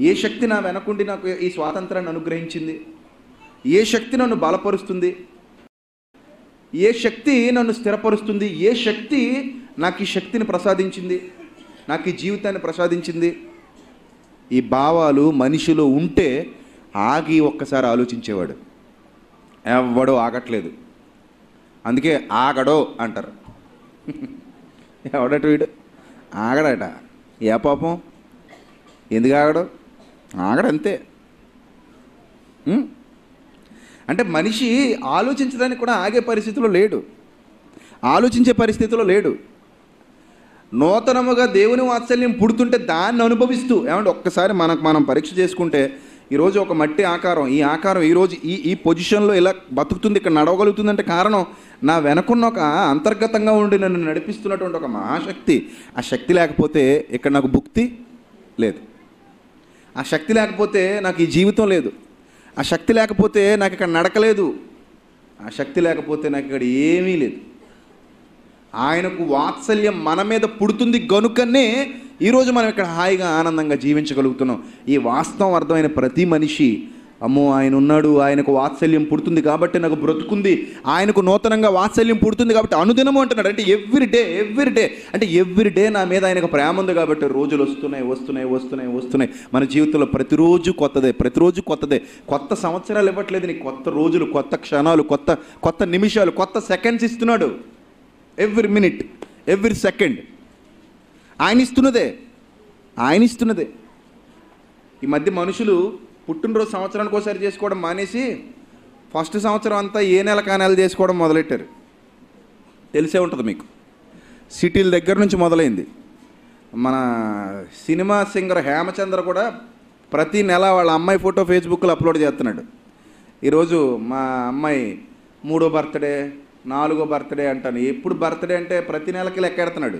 ఏ శక్తి నా వెనకుండి నాకు ఈ స్వాతంత్రాన్ని అనుగ్రహించింది? ఏ శక్తి నన్ను బలపరుస్తుంది? ఏ శక్తి నన్ను స్థిరపరుస్తుంది? ఏ శక్తి నాకు ఈ శక్తిని ప్రసాదించింది? నాకు ఈ జీవితాన్ని ప్రసాదించింది? ఈ భావాలు మనిషిలో ఉంటే ఆగి ఒక్కసారి ఆలోచించేవాడు. ఎవడో ఆగట్లేదు. అందుకే ఆగడో అంటారు. ఎవడట వీడు? ఆగడట. ఏ పాపం? ఎందుకు ఆగడు? ఆగడంతే. అంటే మనిషి ఆలోచించడానికి కూడా ఆగే పరిస్థితిలో లేడు. ఆలోచించే పరిస్థితిలో లేడు. నూతనముగా దేవుని వాత్సల్యం పుడుతుంటే దాన్ని అనుభవిస్తూ ఏమంటే ఒక్కసారి మనకు మనం పరీక్ష చేసుకుంటే ఈరోజు ఒక మట్టి ఆకారం ఈ ఆకారం ఈరోజు ఈ ఈ పొజిషన్లో ఇలా బతుకుతుంది ఇక్కడ నడవగలుగుతుందంటే కారణం నా వెనకున్న ఒక అంతర్గతంగా ఉండి నన్ను నడిపిస్తున్నటువంటి ఒక మహాశక్తి. ఆ శక్తి లేకపోతే ఇక్కడ నాకు భుక్తి లేదు. ఆ శక్తి లేకపోతే నాకు ఈ జీవితం లేదు. ఆ శక్తి లేకపోతే నాకు ఇక్కడ నడకలేదు. ఆ శక్తి లేకపోతే నాకు ఇక్కడ ఏమీ లేదు. ఆయనకు వాత్సల్యం మన మీద పుడుతుంది గనుకనే ఈరోజు మనం ఇక్కడ హాయిగా ఆనందంగా జీవించగలుగుతున్నాం. ఈ వాస్తవం అర్థమైన ప్రతి మనిషి అమ్మో ఆయన ఉన్నాడు ఆయనకు వాత్సల్యం పుడుతుంది కాబట్టి నాకు బ్రతుకుంది. ఆయనకు నూతనంగా వాత్సల్యం పుడుతుంది కాబట్టి అనుదినము అంటున్నాడు. అంటే ఎవ్రీ డే ఎవ్రీ డే అంటే ఎవ్రీ డే నా మీద ఆయనకు ప్రేమ ఉంది కాబట్టి రోజులు వస్తున్నాయి వస్తున్నాయి వస్తున్నాయి వస్తున్నాయి. మన జీవితంలో ప్రతిరోజు కొత్తదే ప్రతిరోజు కొత్తదే. కొత్త సంవత్సరాలు ఇవ్వట్లేదు నీకు. కొత్త రోజులు కొత్త క్షణాలు కొత్త కొత్త నిమిషాలు కొత్త సెకండ్స్ ఇస్తున్నాడు. ఎవ్రీ మినిట్ ఎవ్రీ సెకండ్ ఆయన ఇస్తున్నదే ఆయన ఇస్తున్నదే. ఈ మధ్య మనుషులు పుట్టినరోజు సంవత్సరానికి ఒకసారి చేసుకోవడం మానేసి ఫస్ట్ సంవత్సరం అంతా ఏ నెల కానేలు చేసుకోవడం మొదలెట్టారు? తెలిసే ఉంటుంది మీకు. సిటీల దగ్గర నుంచి మొదలైంది. మన సినిమా సింగర్ హేమచంద్ర కూడా ప్రతి నెల వాళ్ళ అమ్మాయి ఫోటో ఫేస్బుక్లో అప్లోడ్ చేస్తున్నాడు. ఈరోజు మా అమ్మాయి మూడో బర్త్డే నాలుగో బర్త్డే అంటాను. ఎప్పుడు బర్త్డే అంటే ప్రతి నెలకి లెక్కెడుతున్నాడు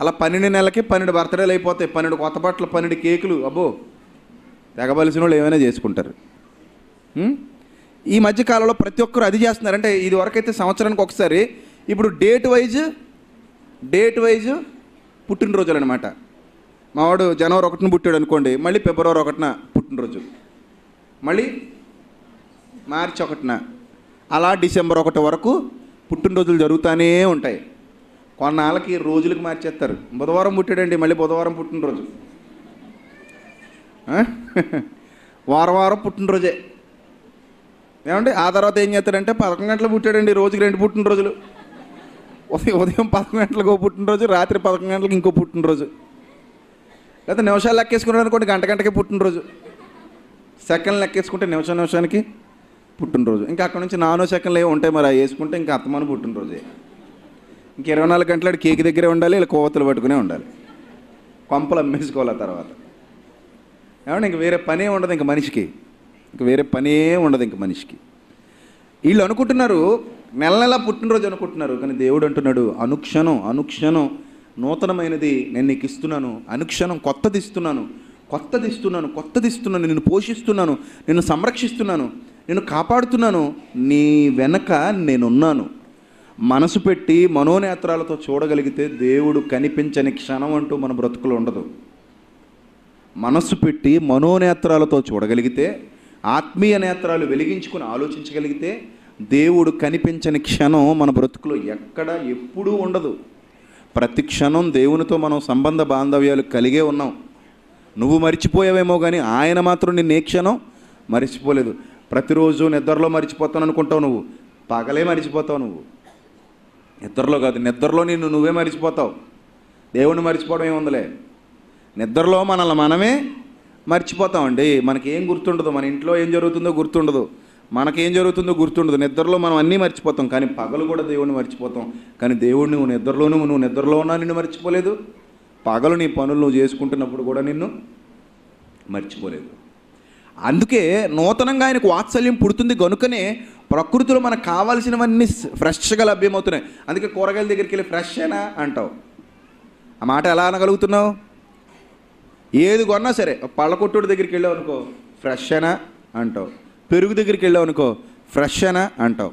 అలా పన్నెండు నెలలకి పన్నెండు బర్త్డేలు అయిపోతాయి. పన్నెండు కొత్త బట్టలు పన్నెండు కేకులు. అబ్బో! తెగబలిసిన వాళ్ళు ఏమైనా చేసుకుంటారు. ఈ మధ్యకాలంలో ప్రతి ఒక్కరు అది చేస్తున్నారు. అంటే ఇది వరకైతే సంవత్సరానికి ఒకసారి. ఇప్పుడు డేట్ వైజ్ డేట్ వైజ్ పుట్టినరోజులు అనమాట మావాడు జనవరి ఒకటిన పుట్టాడు అనుకోండి మళ్ళీ ఫిబ్రవరి ఒకటిన పుట్టినరోజు. మళ్ళీ మార్చి ఒకటిన. అలా డిసెంబర్ ఒకటి వరకు పుట్టినరోజులు జరుగుతూనే ఉంటాయి. కొన్నాళ్ళకి రోజులకు మార్చేస్తారు. బుధవారం పుట్టాడండి మళ్ళీ బుధవారం పుట్టినరోజు. వారం వారం పుట్టినరోజే. ఏమండి? ఆ తర్వాత ఏం చేస్తాడంటే పదకొండు గంటలు పుట్టాడండి రోజుకి రెండు పుట్టినరోజులు. ఉదయం ఉదయం పదకొండు గంటలకు ఓ పుట్టినరోజు రాత్రి పదకొండు గంటలకు ఇంకో పుట్టినరోజు. లేకపోతే నిమిషాలు లెక్కేసుకున్నాడు అనుకోండి గంట గంటకే పుట్టినరోజు. సెకండ్ లెక్కేసుకుంటే నిమిషం నిమిషానికి పుట్టినరోజు. ఇంకా అక్కడ నుంచి నానో సెకండ్లు ఏమి ఉంటాయి మరి అవి వేసుకుంటే ఇంకా అత్తమాను పుట్టినరోజే. ఇంక ఇరవై నాలుగు గంటలు కేక్ దగ్గరే ఉండాలి ఇలా కోవతలు పట్టుకునే ఉండాలి. కొంపలు అమ్మేసుకోవాలి తర్వాత. ఏమంటే ఇంక వేరే పనే ఉండదు ఇంక మనిషికి. ఇంక వేరే పనే ఉండదు ఇంక మనిషికి. వీళ్ళు అనుకుంటున్నారు నెల నెల పుట్టినరోజు అనుకుంటున్నారు కానీ దేవుడు అంటున్నాడు అనుక్షణం అనుక్షణం నూతనమైనది నేను నీకు ఇస్తున్నాను అనుక్షణం కొత్తది ఇస్తున్నాను కొత్తది ఇస్తున్నాను కొత్తది ఇస్తున్నాను నిన్ను పోషిస్తున్నాను నిన్ను సంరక్షిస్తున్నాను నిన్ను కాపాడుతున్నాను నీ వెనక నేనున్నాను. మనసు పెట్టి మనోనేత్రాలతో చూడగలిగితే దేవుడు కనిపించని క్షణం అంటూ మన బ్రతుకులు ఉండదు. మనస్సు పెట్టి మనోనేత్రాలతో చూడగలిగితే ఆత్మీయ నేత్రాలు వెలిగించుకుని ఆలోచించగలిగితే దేవుడు కనిపించని క్షణం మన బ్రతుకులో ఎక్కడ ఎప్పుడూ ఉండదు. ప్రతి క్షణం దేవునితో మనం సంబంధ బాంధవ్యాలు కలిగే ఉన్నాం. నువ్వు మర్చిపోయావేమో కానీ ఆయన మాత్రం నిన్ను ఏ క్షణం మర్చిపోలేదు. ప్రతిరోజు నిద్రలో మర్చిపోతాను అనుకుంటావు నువ్వు. పగలే మర్చిపోతావు నువ్వు. నిద్రలో కాదు నిద్రలో నిన్ను నువ్వే మర్చిపోతావు. దేవుణ్ణి మర్చిపోవడం ఏముందిలే? నిద్రలో మనల్ని మనమే మర్చిపోతామండి. మనకి ఏం గుర్తుండదు మన ఇంట్లో ఏం జరుగుతుందో గుర్తుండదు. మనకేం జరుగుతుందో గుర్తుండదు. నిద్రలో మనం అన్నీ మర్చిపోతాం కానీ పగలు కూడా దేవుణ్ణి మర్చిపోతాం. కానీ దేవుడిని నువ్వు నిద్రలోనూ నువ్వు నిద్రలో ఉన్నా నిన్ను మర్చిపోలేదు. పగలు నీ పనులు నువ్వు చేసుకుంటున్నప్పుడు కూడా నిన్ను మర్చిపోలేదు. అందుకే నూతనంగా ఆయనకు వాత్సల్యం పుడుతుంది కనుకనే ప్రకృతిలో మనకు కావాల్సినవన్నీ ఫ్రెష్గా లభ్యమవుతున్నాయి. అందుకే కూరగాయల దగ్గరికి వెళ్ళి ఫ్రెష్ అయినా అంటావు. ఆ మాట ఎలా అనగలుగుతున్నావు? ఏది కొన్నా సరే పళ్ళకొట్టుడి దగ్గరికి వెళ్ళావు అనుకో ఫ్రెష్ అయినా అంటావు. పెరుగు దగ్గరికి వెళ్ళావు అనుకో ఫ్రెష్ అయినా అంటావు.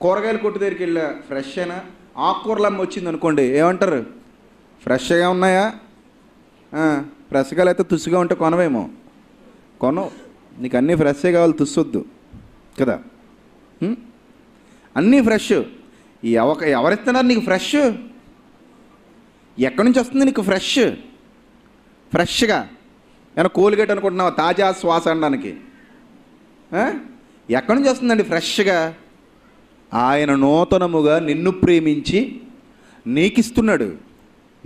కూరగాయల కొట్టు దగ్గరికి వెళ్ళా ఫ్రెష్ అయినా ఆకుకూరలు అమ్మ వచ్చింది అనుకోండి ఏమంటారు? ఫ్రెష్గా ఉన్నాయా? ఫ్రెష్గా అయితే తుసుగా ఉంటే కొనవేమో. కొనవు. నీకు అన్నీ ఫ్రెష్ే కావాలి తుస్సొద్దు కదా? అన్నీ ఫ్రెష్ ఈ ఎవరిస్తున్నారు నీకు ఫ్రెష్ ఎక్కడి నుంచి వస్తుంది నీకు ఫ్రెష్ ఫ్రెష్గా. ఏమైనా కోల్గేట్ అనుకుంటున్నావా? తాజా శ్వాస అనడానికి. ఎక్కడి నుంచి వస్తుందండి ఫ్రెష్గా? ఆయన నూతనముగా నిన్ను ప్రేమించి నీకిస్తున్నాడు.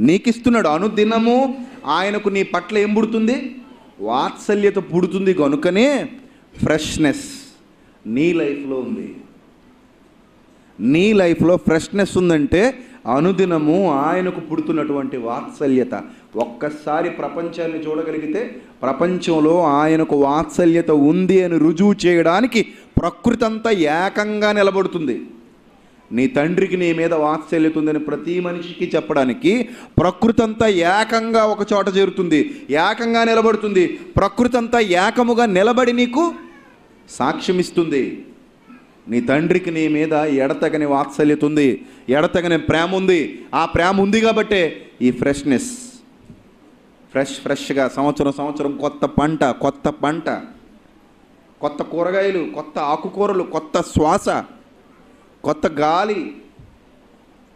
నీకిస్తున్నాడు. అనుదినము ఆయనకు నీ పట్ల ఏం పుడుతుంది? వాత్సల్యత పుడుతుంది కనుకనే ఫ్రెష్నెస్ నీ లైఫ్లో ఉంది. నీ లైఫ్లో ఫ్రెష్నెస్ ఉందంటే అనుదినము ఆయనకు పుడుతున్నటువంటి వాత్సల్యత. ఒక్కసారి ప్రపంచాన్ని చూడగలిగితే ప్రపంచంలో ఆయనకు వాత్సల్యత ఉంది అని రుజువు చేయడానికి ప్రకృతి అంతా ఏకంగా నిలబడుతుంది. నీ తండ్రికి నీ మీద వాత్సల్యత ఉందని ప్రతి మనిషికి చెప్పడానికి ప్రకృతి అంతా ఏకంగా ఒక చోట చేరుతుంది. ఏకంగా నిలబడుతుంది. ప్రకృతి అంతా ఏకముగా నిలబడి నీకు సాక్ష్యమిస్తుంది. నీ తండ్రికి నీ మీద ఎడతగని వాత్సల్యత ఉంది ఎడతగని ప్రేమ ఉంది ఆ ప్రేమ ఉంది కాబట్టే ఈ ఫ్రెష్నెస్. ఫ్రెష్ ఫ్రెష్గా సంవత్సరం సంవత్సరం కొత్త పంట కొత్త పంట. కొత్త కూరగాయలు కొత్త ఆకుకూరలు కొత్త శ్వాస కొత్త గాలి.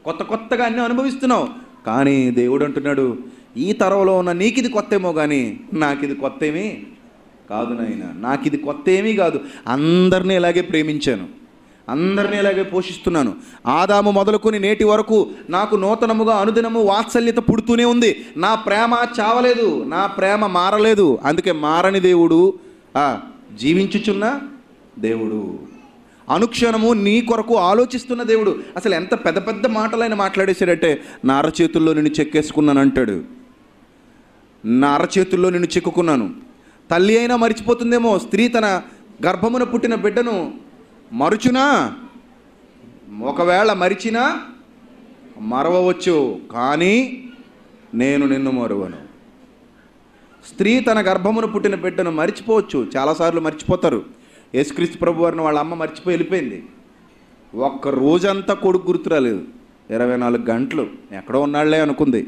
కొత్త కొత్తగా అన్నీ అనుభవిస్తున్నావు. కానీ దేవుడు అంటున్నాడు ఈ తరంలో ఉన్న నీకు ఇది కొత్త ఏమో కానీ నాకు ఇది కొత్త ఏమీ కాదు నాయన. నాకు ఇది కొత్త ఏమీ కాదు. అందరినీ ఇలాగే ప్రేమించాను. అందరినీ ఇలాగే పోషిస్తున్నాను. ఆదాము మొదలుకొని నేటి వరకు నాకు నూతనముగా అనుదినము వాత్సల్యత పుడుతూనే ఉంది. నా ప్రేమ చావలేదు. నా ప్రేమ మారలేదు. అందుకే మారని దేవుడు జీవించుచున్న దేవుడు. అనుక్షణము నీ కొరకు ఆలోచిస్తున్న దేవుడు. అసలు ఎంత పెద్ద పెద్ద మాటలు ఆయన మాట్లాడేశాడంటే నా అరచేతుల్లో నిన్ను చెక్కేసుకున్నాను అంటాడు నా అరచేతుల్లో నిన్ను చెక్కుకున్నాను. తల్లి అయినా మరిచిపోతుందేమో స్త్రీ తన గర్భమున పుట్టిన బిడ్డను మరుచునా? ఒకవేళ మరిచినా మరవవచ్చు కానీ నేను నిన్ను మరువను. స్త్రీ తన గర్భమున పుట్టిన బిడ్డను మరిచిపోవచ్చు చాలాసార్లు మర్చిపోతారు. యేసుక్రీస్తు ప్రభు వారిని వాళ్ళ అమ్మ మర్చిపోయి వెళ్ళిపోయింది. ఒక్క రోజంతా కొడుకు గుర్తురాలేదు ఇరవై నాలుగు గంటలు ఎక్కడో ఉన్నాళ్ళే అనుకుంది.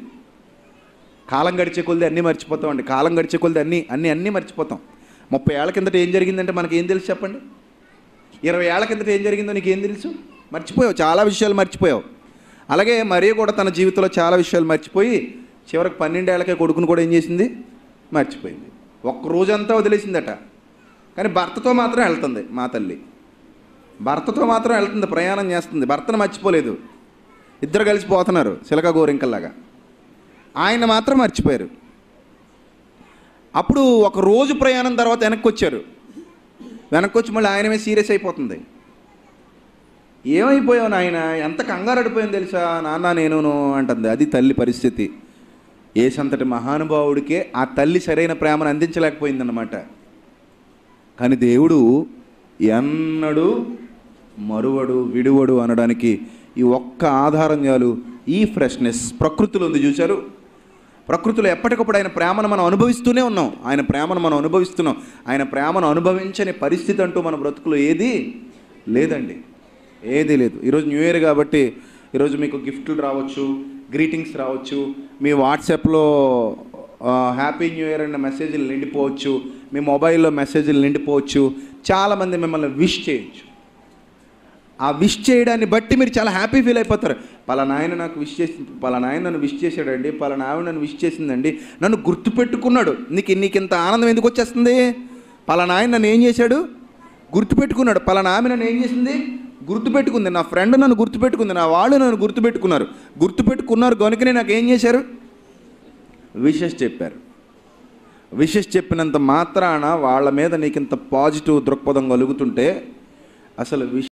కాలం గడిచే కొలిది అన్నీ మర్చిపోతాం అండి. కాలం గడిచే కొలిది అన్నీ అన్నీ అన్నీ మర్చిపోతాం. ముప్పై ఏళ్ళ కిందట ఏం జరిగిందంటే మనకి ఏం తెలుసు చెప్పండి? ఇరవై ఏళ్ళ కిందట ఏం జరిగిందో నీకు ఏం తెలుసు? మర్చిపోయావు చాలా విషయాలు మర్చిపోయావు. అలాగే మరీ కూడా తన జీవితంలో చాలా విషయాలు మర్చిపోయి చివరికి పన్నెండేళ్ళకే కొడుకును కూడా ఏం చేసింది? మర్చిపోయింది. ఒక్క రోజంతా వదిలేసిందట. కానీ భర్తతో మాత్రం వెళ్తుంది మా తల్లి. భర్తతో మాత్రం వెళ్తుంది ప్రయాణం చేస్తుంది. భర్తను మర్చిపోలేదు. ఇద్దరు కలిసి పోతున్నారు గోరింకల్లాగా. ఆయన మాత్రం మర్చిపోయారు. అప్పుడు ఒక రోజు ప్రయాణం తర్వాత వెనక్కి వచ్చారు వెనక్కి వచ్చి మళ్ళీ ఆయనమే సీరియస్ అయిపోతుంది. ఏమైపోయావు నాయన? ఎంత కంగారడిపోయింది తెలుసా? నాన్న నేను అంటుంది. అది తల్లి పరిస్థితి. ఏసంతటి మహానుభావుడికే ఆ తల్లి సరైన ప్రేమను అందించలేకపోయిందన్నమాట. కానీ దేవుడు ఎన్నడు మరువడు విడువడు అనడానికి ఈ ఒక్క ఆధారం చాలు. ఈ ఫ్రెష్నెస్ ప్రకృతిలో ఉంది చూశారు? ప్రకృతిలో ఎప్పటికప్పుడు ఆయన ప్రేమను మనం అనుభవిస్తూనే ఉన్నాం. ఆయన ప్రేమను మనం అనుభవిస్తున్నాం. ఆయన ప్రేమను అనుభవించని పరిస్థితి అంటూ మన బ్రతుకులో ఏది లేదండి. ఏది లేదు. ఈరోజు న్యూ ఇయర్ కాబట్టి ఈరోజు మీకు గిఫ్ట్లు రావచ్చు గ్రీటింగ్స్ రావచ్చు మీ వాట్సాప్లో హ్యాపీ న్యూ ఇయర్ అన్న మెసేజ్లు నిండిపోవచ్చు మీ మొబైల్లో మెసేజ్లు నిండిపోవచ్చు. చాలామంది మిమ్మల్ని విష్ చేయొచ్చు. ఆ విష్ చేయడాన్ని బట్టి మీరు చాలా హ్యాపీ ఫీల్ అయిపోతారు. పలానా ఆయన నాకు విష్ చేసి పలానా ఆయన నన్ను విష్ చేశాడండి పలానా ఆవిడ నన్ను విష్ చేసిందండి నన్ను గుర్తుపెట్టుకున్నాడు. నీకు నీకు ఇంత ఆనందం ఎందుకు వచ్చేస్తుంది? పలానా ఆయన నన్ను ఏం చేశాడు? గుర్తుపెట్టుకున్నాడు. పలానా ఆమె నన్ను ఏం చేసింది? గుర్తుపెట్టుకుంది. నా ఫ్రెండ్ నన్ను గుర్తుపెట్టుకుంది. నా వాళ్ళు నన్ను గుర్తుపెట్టుకున్నారు. గుర్తుపెట్టుకున్నారు కనుకనే నాకు ఏం చేశారు? విషెస్ చెప్పారు. విషెస్ చెప్పినంత మాత్రాన వాళ్ళ మీద నీకు ఇంత పాజిటివ్ దృక్పథం కలుగుతుంటే అసలు విష్